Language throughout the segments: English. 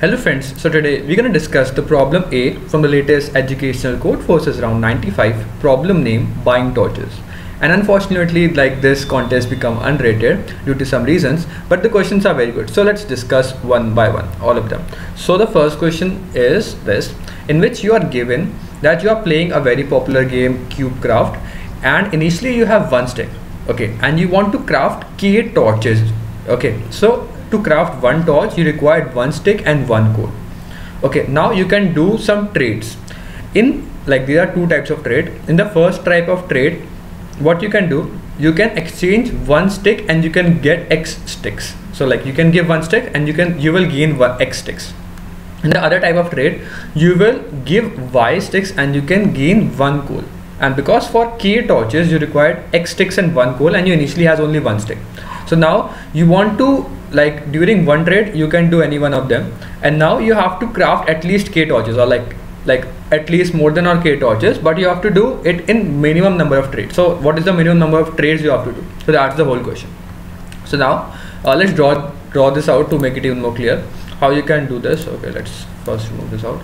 Hello friends, so today we're going to discuss the problem A from the latest educational Codeforces round 95 problem name buying torches. And unfortunately like this contest become unrated due to some reasons but the questions are very good. So let's discuss one by one all of them. So the first question is this. In which you are given that you are playing a very popular game Cubecraft and initially you have one stick okay and you want to craft k torches okay. So to craft one torch you required one stick and one coal okay now you can do some trades. In like there are two types of trade. In the first type of trade what you can do you can exchange one stick and you can get x sticks. So like you can give one stick and you can you will gain one x sticks. In the other type of trade you will give y sticks and you can gain one coal and because for k torches you required x sticks and one coal and you initially has only one stick so now you want to like during one trade you can do any one of them. And now you have to craft at least k torches or like like at least more than or k torches but you have to do it in minimum number of trades. So what is the minimum number of trades you have to do? So that's the whole question. So now uh, let's draw draw this out to make it even more clear. How you can do this? Okay let's first remove this out.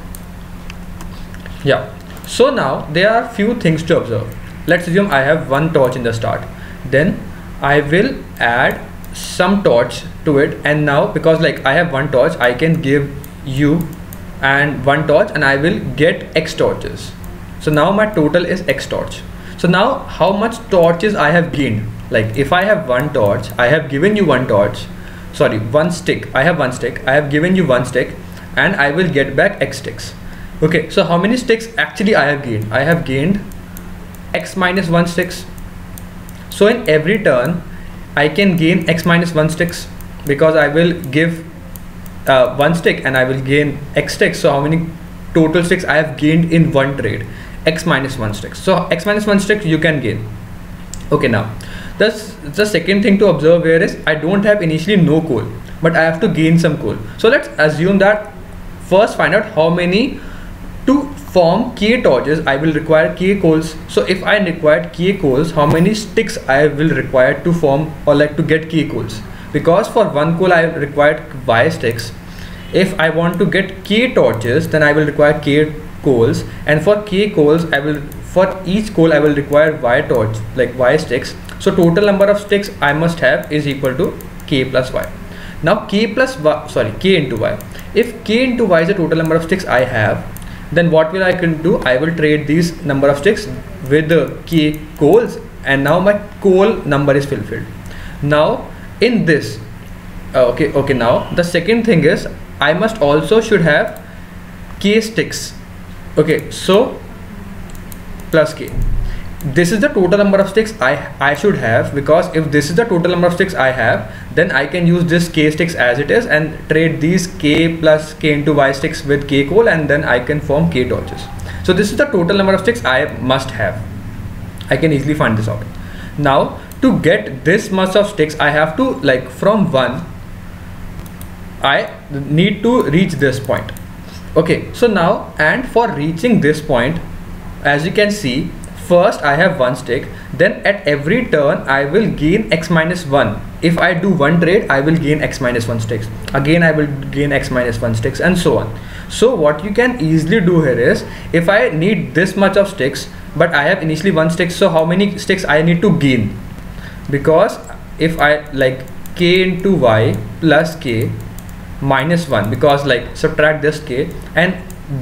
Yeah. So now there are few things to observe. Let's assume i have one torch in the start. Then i will add some torch to it. And now because like I have one torch I can give you and one torch and I will get X torches. So now my total is X torch. So now how much torches I have gained? Like if I have one torch I have given you one torch. Sorry one stick. I have one stick. I have given you one stick and I will get back X sticks. Okay so how many sticks actually I have gained? I have gained X minus one sticks so in every turn I can gain x minus 1 sticks because I will give uh, 1 stick and I will gain x sticks. So how many total sticks I have gained in one trade? X minus 1 sticks. So x minus 1 sticks you can gain. Okay now that's the second thing to observe here is I don't have initially no coal but I have to gain some coal. So let's assume that first find out how many to form k torches I will require k coals. So if I require k coals how many sticks I will require to form or like to get k coals? Because for one coal I required y sticks. If I want to get k torches then I will require k coals. And for k coals I will for each coal I will require y torch like y sticks. So total number of sticks I must have is equal to k plus y. Now k plus y sorry k into y. If k into y is the total number of sticks I have then what will I can do? I will trade these number of sticks with the key coals and now my coal number is fulfilled. Now in this uh, okay okay now the second thing is I must also should have k sticks. Okay so plus k this is the total number of sticks I, I should have because if this is the total number of sticks I have then I can use this k sticks as it is and trade these k plus k into y sticks with k coal and then I can form k torches. So this is the total number of sticks I must have. I can easily find this out. Now to get this much of sticks I have to like from 1 I need to reach this point. Okay so now and for reaching this point as you can see first I have one stick. Then at every turn I will gain x minus 1 if I do one trade I will gain x minus 1 sticks. Again I will gain x minus 1 sticks and so on. So what you can easily do here is if I need this much of sticks but I have initially one stick so how many sticks I need to gain? Because if I like k into y plus k minus 1 because like subtract this k and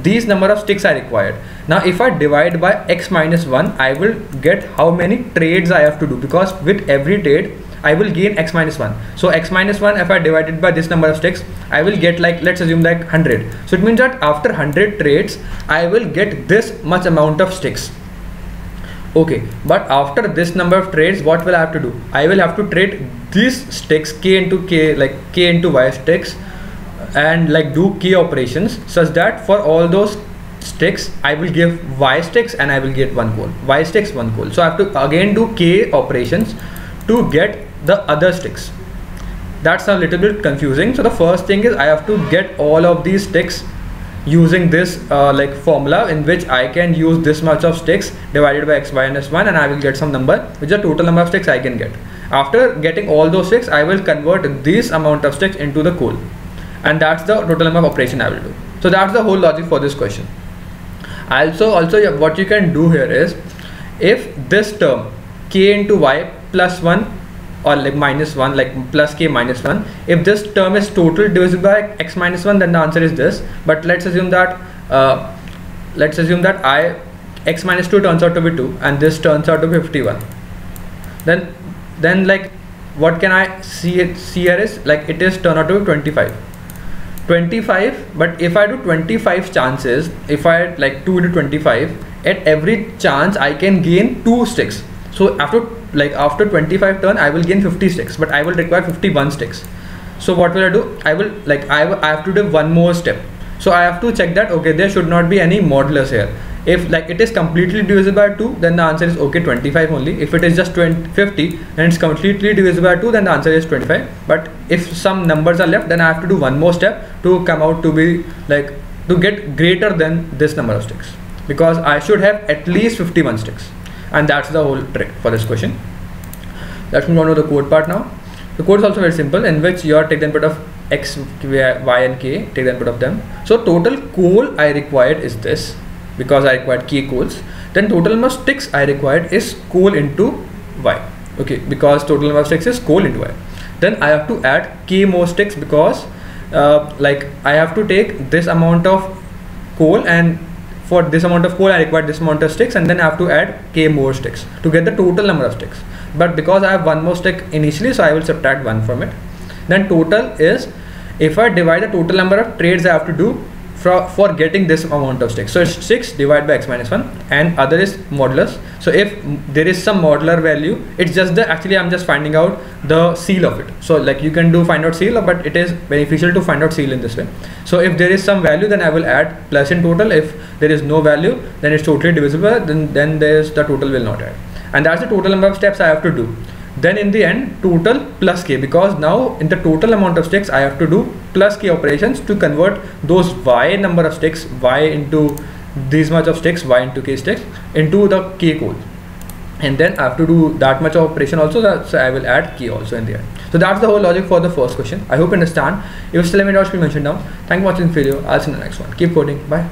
these number of sticks are required. Now if I divide by x minus 1 I will get how many trades I have to do because with every trade I will gain x minus 1 so x minus 1 if I divide it by this number of sticks I will get like let's assume like 100 so it means that after 100 trades I will get this much amount of sticks. Okay but after this number of trades what will I have to do? I will have to trade these sticks k into k like k into y sticks and like do key operations such that for all those sticks I will give y sticks and I will get one coal y sticks one coal so I have to again do k operations to get the other sticks. That's a little bit confusing. So the first thing is I have to get all of these sticks using this uh, like formula in which I can use this much of sticks divided by x minus 1 and I will get some number which is the total number of sticks I can get. After getting all those sticks I will convert this amount of sticks into the coal and that's the total number of operation I will do. So that's the whole logic for this question. Also, also what you can do here is if this term k into y plus 1 or like minus 1 like plus k minus 1 if this term is total divisible by x minus 1 then the answer is this but let's assume that uh, let's assume that i x minus 2 turns out to be 2 and this turns out to be 51 then then like what can I see it see here is like it is turn out to be 25 25 but if I do 25 chances if I like 2 into 25 at every chance I can gain 2 sticks. So after like after 25 turn I will gain 50 sticks but I will require 51 sticks. So what will I do? I will like I, I have to do one more step. So I have to check that okay there should not be any modulus here if like it is completely divisible by 2 then the answer is okay 25 only. If it is just 20 50 and it's completely divisible by 2 then the answer is 25 but if some numbers are left then I have to do one more step to come out to be like to get greater than this number of sticks. Because I should have at least 51 sticks. And that's the whole trick for this question. Let's move on to the code part now. The code is also very simple in which you are take the input of x y and k take the input of them. So total coal I required is this because I required k coals then total number of sticks I required is coal into y okay? Because total number of sticks is coal into y. Then I have to add k more sticks because uh, like I have to take this amount of coal and for this amount of coal I require this amount of sticks and then I have to add k more sticks to get the total number of sticks. But because I have one more stick initially so I will subtract one from it. Then total is if I divide the total number of trades I have to do for, for getting this amount of sticks. So it's 6 divided by x minus 1 and other is modulus. So if there is some modular value, it's just the actually I'm just finding out the ceil of it. So like you can do find out ceil but it is beneficial to find out ceil in this way. So if there is some value then I will add plus in total. If there is no value then it's totally divisible then, then there's the total will not add. And that's the total number of steps I have to do then in the end total plus k. Because now in the total amount of sticks I have to do plus k operations to convert those y number of sticks y into this much of sticks y into k sticks into the k code and then I have to do that much of operation also so I will add k also in the end. So that's the whole logic for the first question. I hope you understand. If you still have any doubts please mention down. Thank you for watching the video. I'll see you in the next one. Keep coding. Bye